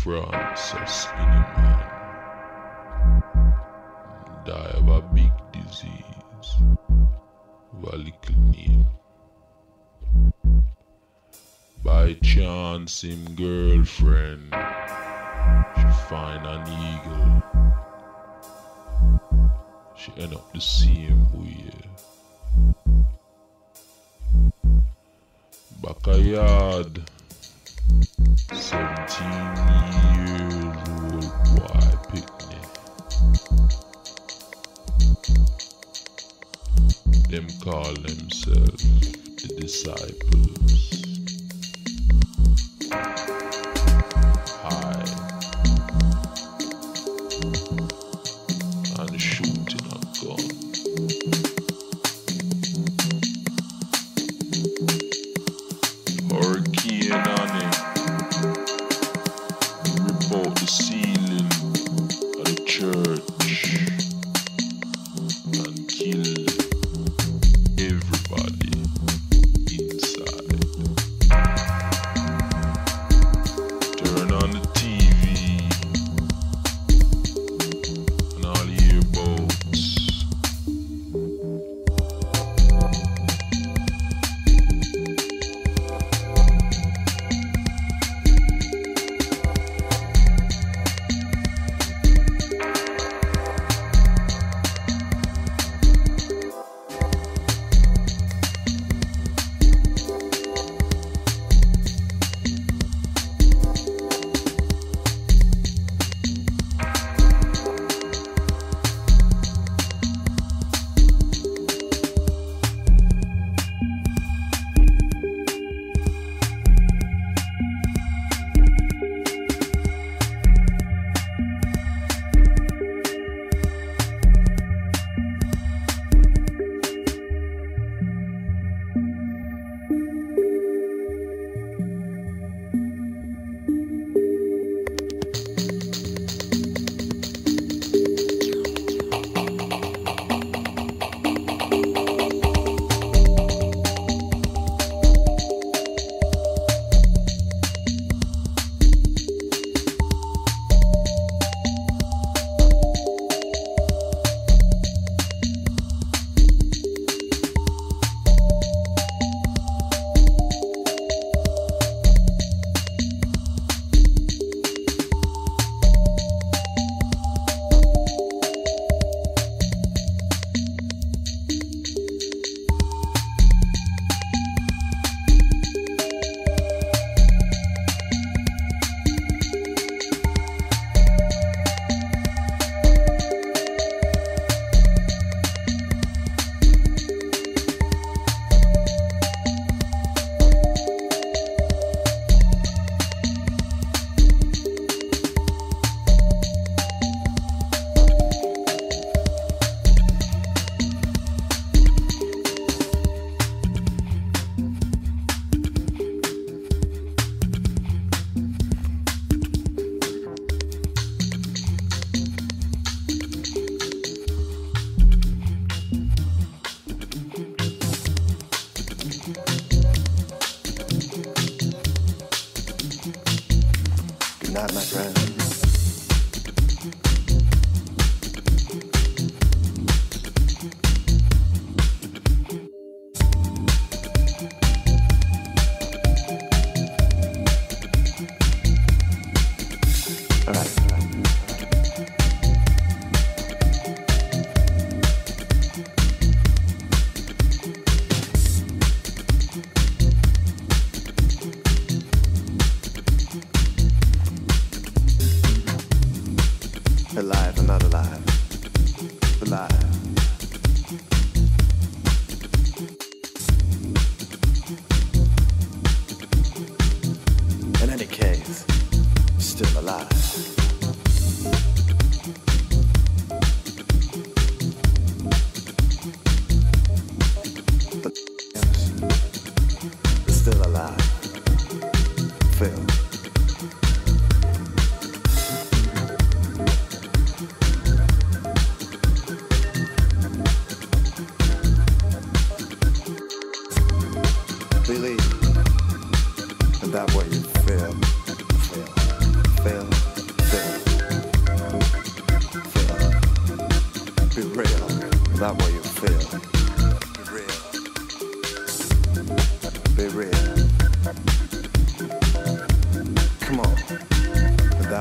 In France, a skinny man die of a big disease of a little name. By chance, him girlfriend, she find an eagle. She end up the same way. Backyard. 17 years boy picnic. Them call themselves the disciples.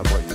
Is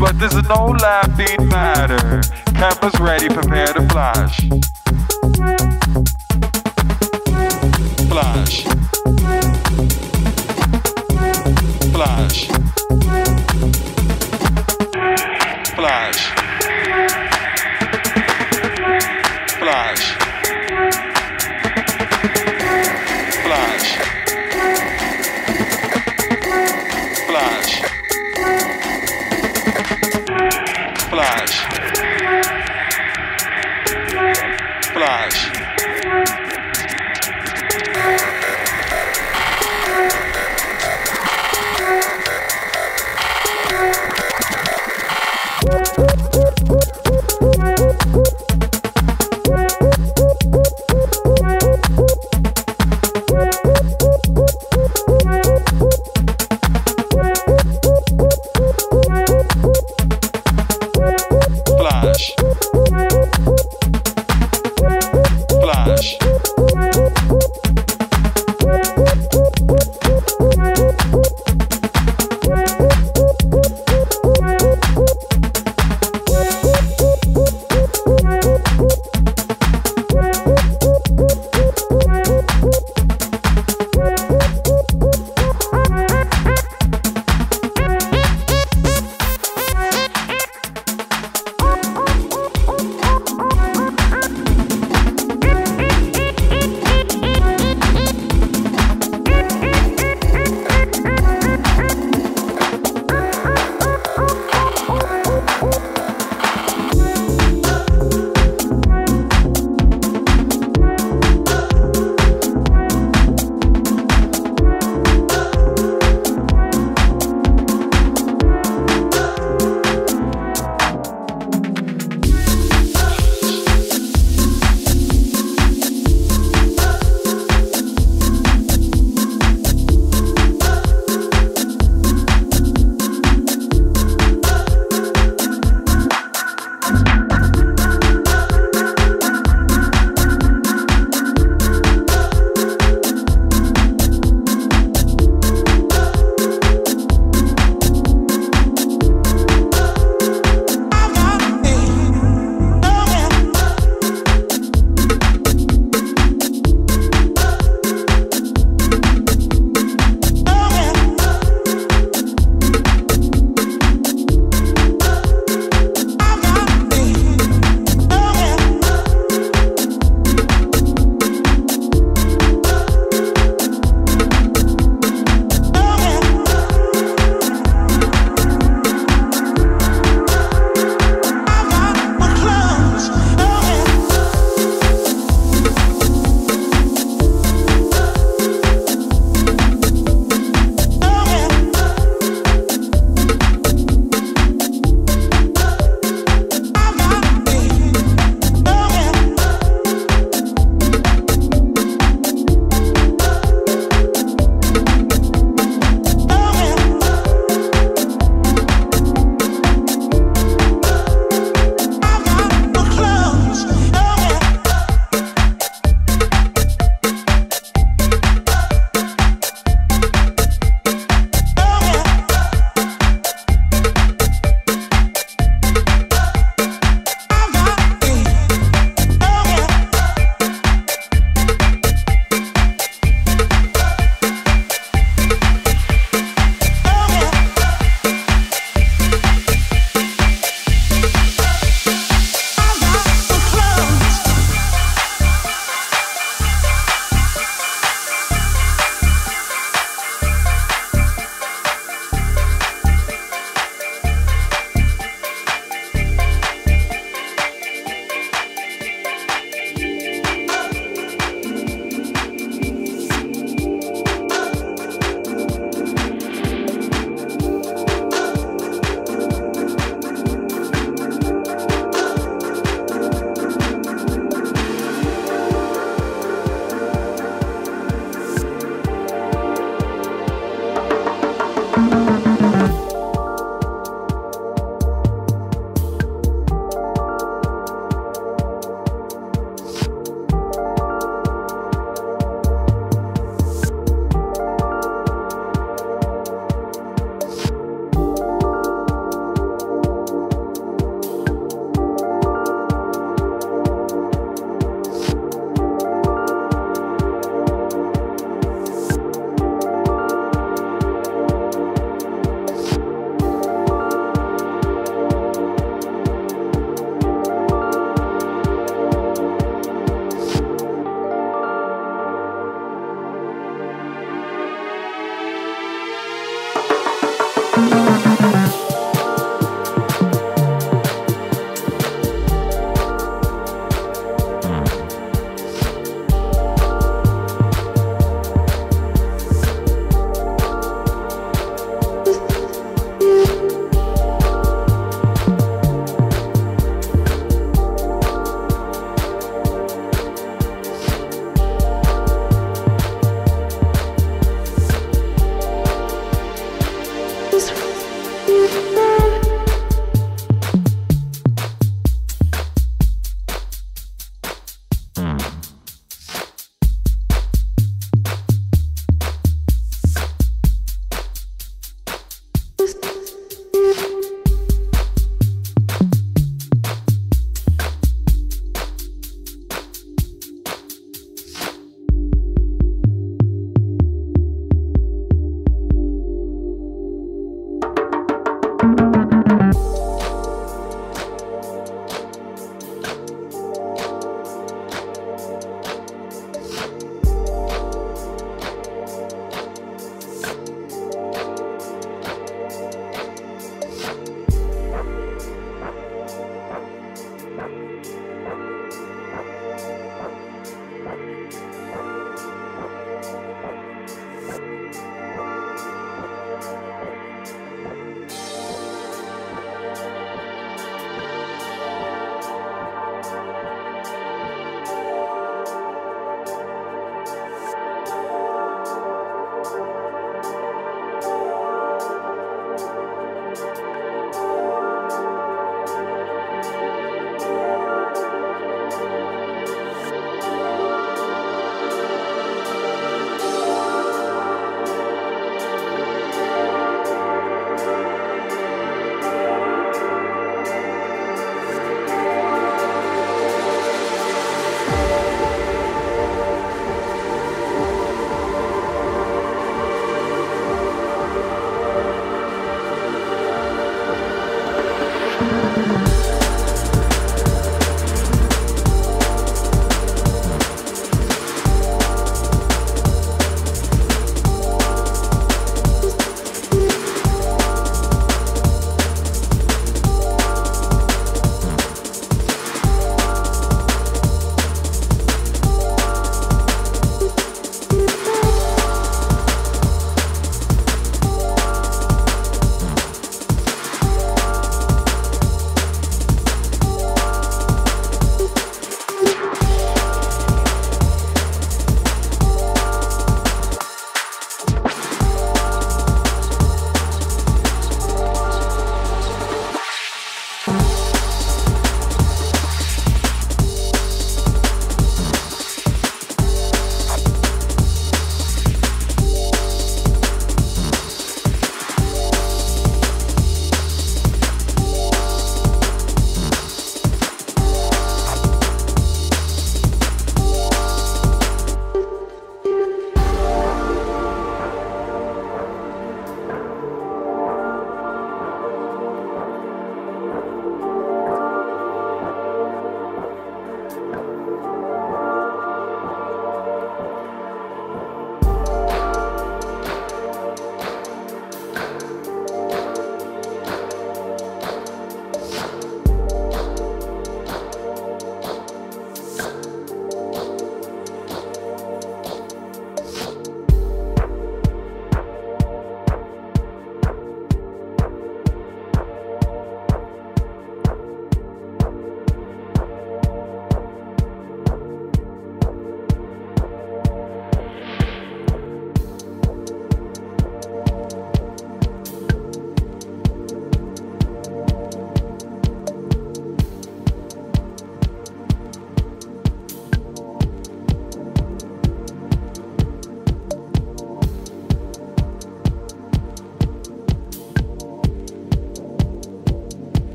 but this is no laughing matter. Campus ready, prepare to flash.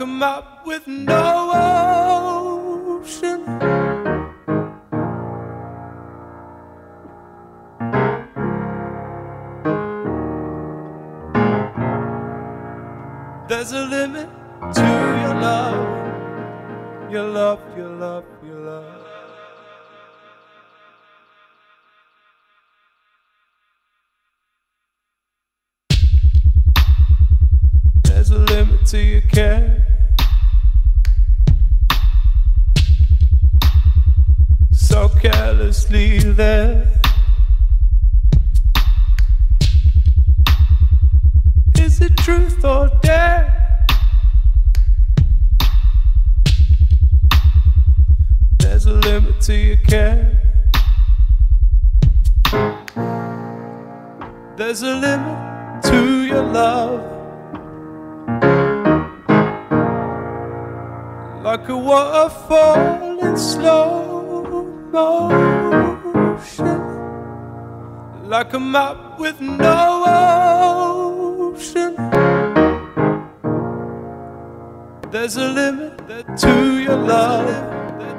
Like a carelessly there. Is it truth or dare? There's a limit to your care. There's a limit to your love. like a waterfall in slow motion, like a map with no ocean. There's a limit to your love,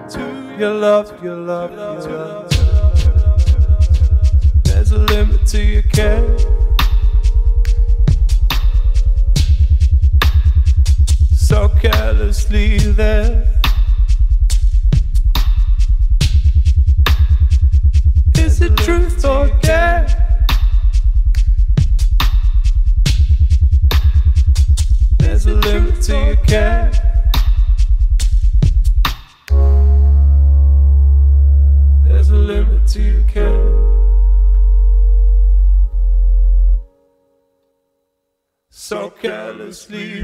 to your love, your love, your love. There's a limit to your care. so carelessly there. There's a limit to care. So carelessly